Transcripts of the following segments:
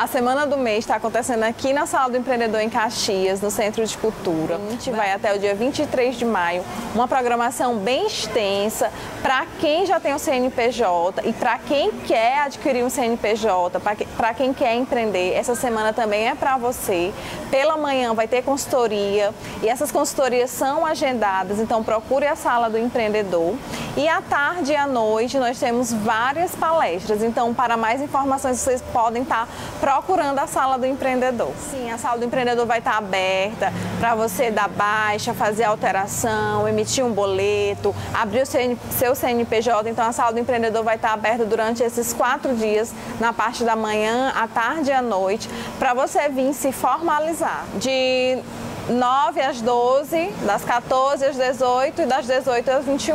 A Semana do Mês está acontecendo aqui na Sala do Empreendedor em Caxias, no Centro de Cultura. A gente vai até o dia 23 de maio. Uma programação bem extensa para quem já tem o CNPJ e para quem quer adquirir um CNPJ, para quem quer empreender. Essa semana também é para você. Pela manhã vai ter consultoria e essas consultorias são agendadas, então procure a Sala do Empreendedor. E à tarde e à noite nós temos várias palestras. Então, para mais informações, vocês podem estar procurando a Sala do Empreendedor. Sim, a Sala do Empreendedor vai estar aberta para você dar baixa, fazer alteração, emitir um boleto, abrir o seu CNPJ. Então, a Sala do Empreendedor vai estar aberta durante esses quatro dias, na parte da manhã, à tarde e à noite, para você vir se formalizar. De 9 às 12, das 14 às 18 e das 18 às 21.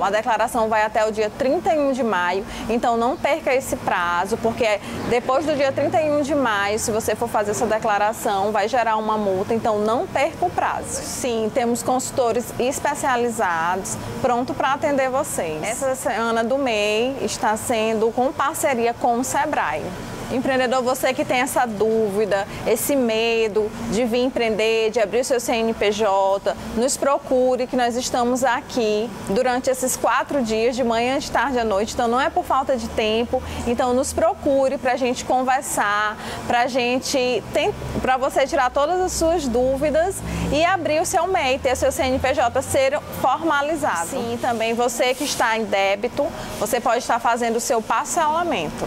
A declaração vai até o dia 31 de maio, então não perca esse prazo, porque depois do dia 31 de maio, se você for fazer essa declaração, vai gerar uma multa, então não perca o prazo. Sim, temos consultores especializados pronto para atender vocês. Essa semana do MEI está sendo com parceria com o Sebrae. Empreendedor, você que tem essa dúvida, esse medo de vir empreender, de abrir o seu CNPJ, nos procure que nós estamos aqui durante esses quatro dias, de manhã, de tarde à noite. Então não é por falta de tempo. Então nos procure para a gente conversar, para gente para você tirar todas as suas dúvidas e abrir o seu MEI, ter o seu CNPJ ser formalizado. Sim, também você que está em débito, você pode estar fazendo o seu parcelamento.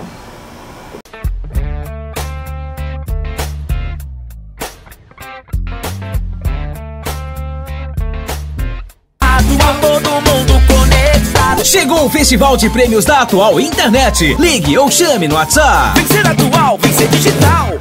Chegou o Festival de Prêmios da Atual Internet. Ligue ou chame no WhatsApp. Vencer atual, vencer digital.